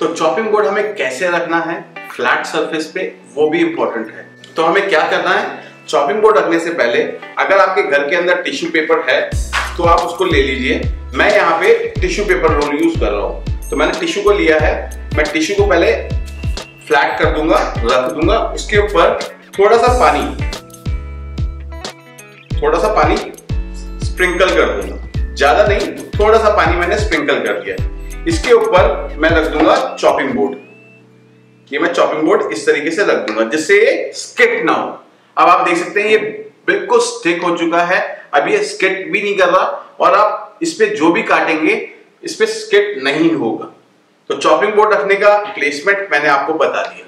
तो chopping board हमें कैसे रखना है? फ्लैट सरफेस पे वो भी इंपॉर्टेंट है। तो हमें क्या करना है? चॉपिंग बोर्ड रखने से पहले अगर आपके घर के अंदर टिश्यू पेपर है तो आप उसको ले लीजिए। मैं यहाँ पे टिश्यू पेपर रोल यूज़ कर रहा हूँ। तो मैंने टिश्यू को लिया है। मैं टिश्यू को पहले फ्लैट कर दूँगा, रख दूँगा। उसके ऊपर थोड़ा सा पानी, थोड़ा सा पानी स्प्रिंकल कर दूँगा। ज़्यादा नहीं, थोड़ा सा पानी मैंने स्प्रिंकल कर दिया इसके ऊपर मैं रख दूँगा चॉपिंग बोर्ड ये मैं चॉपिंग बोर्ड इस तरीके से रख दूँगा, जिससे स्किट ना हो। अब आप देख सकते हैं ये बिल्कुल स्टिक हो चुका है। अब ये स्किट भी नहीं कर रहा और आप इस पे जो भी काटेंगे, इस पे स्किट नहीं होगा। तो चॉपिंग बोर्ड रखने का प्लेसमेंट मैंने आपको बता दिया।